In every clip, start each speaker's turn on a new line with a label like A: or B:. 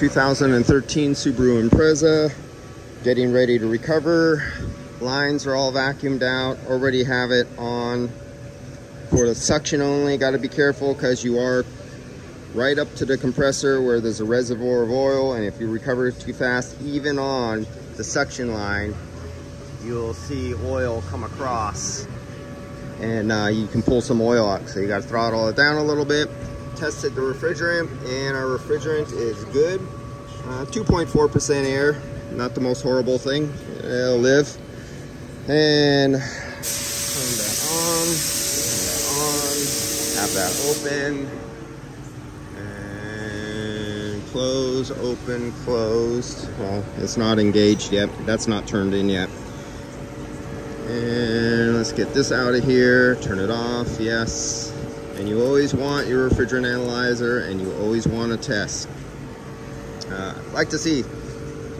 A: 2013 Subaru Impreza, getting ready to recover. Lines are all vacuumed out, already have it on for the suction only. Got to be careful because you are right up to the compressor where there's a reservoir of oil and if you recover too fast, even on the suction line, you'll see oil come across and uh, you can pull some oil out. So you got to throttle it down a little bit. Tested the refrigerant and our refrigerant is good. 2.4% uh, air, not the most horrible thing. It'll live. And turn that on, turn that on, have that open and close, open, closed. Well, it's not engaged yet. That's not turned in yet. And let's get this out of here. Turn it off, yes. And you always want your refrigerant analyzer and you always want to test. Uh, I'd like to see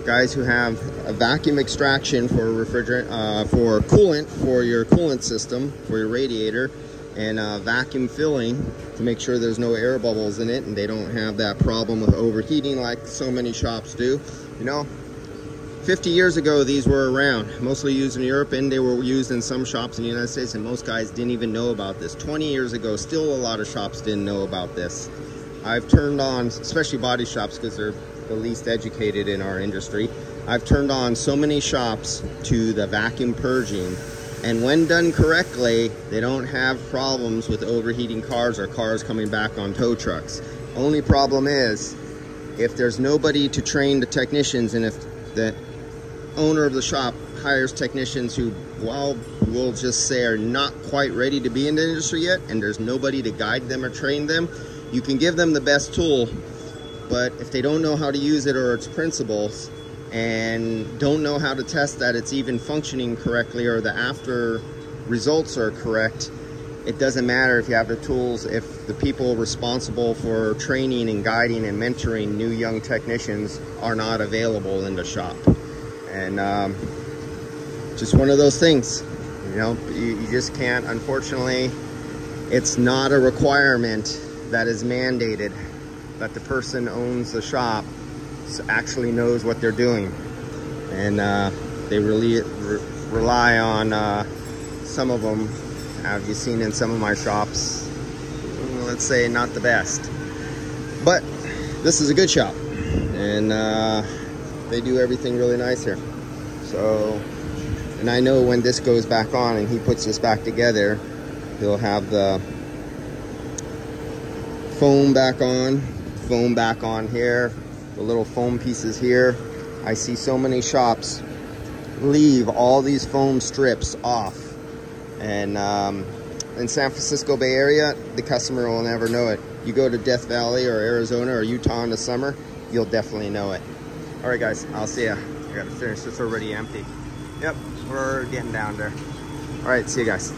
A: guys who have a vacuum extraction for refrigerant, uh, for coolant, for your coolant system, for your radiator, and uh, vacuum filling to make sure there's no air bubbles in it and they don't have that problem with overheating like so many shops do. You know, 50 years ago these were around, mostly used in Europe and they were used in some shops in the United States and most guys didn't even know about this. 20 years ago, still a lot of shops didn't know about this. I've turned on, especially body shops because they're the least educated in our industry. I've turned on so many shops to the vacuum purging and when done correctly, they don't have problems with overheating cars or cars coming back on tow trucks. Only problem is, if there's nobody to train the technicians and if the owner of the shop hires technicians who, well, we'll just say are not quite ready to be in the industry yet and there's nobody to guide them or train them, you can give them the best tool, but if they don't know how to use it or its principles, and don't know how to test that it's even functioning correctly or the after results are correct, it doesn't matter if you have the tools, if the people responsible for training and guiding and mentoring new young technicians are not available in the shop. And um, just one of those things, you know, you, you just can't, unfortunately, it's not a requirement that is mandated that the person owns the shop actually knows what they're doing. And uh, they really re rely on uh, some of them, have you seen in some of my shops, let's say not the best. But this is a good shop. And uh, they do everything really nice here. So, and I know when this goes back on and he puts this back together, he'll have the foam back on, foam back on here, the little foam pieces here. I see so many shops leave all these foam strips off. And um, in San Francisco Bay Area, the customer will never know it. You go to Death Valley or Arizona or Utah in the summer, you'll definitely know it. All right, guys, I'll see ya. I gotta finish. It's already empty. Yep, we're getting down there. All right, see you guys.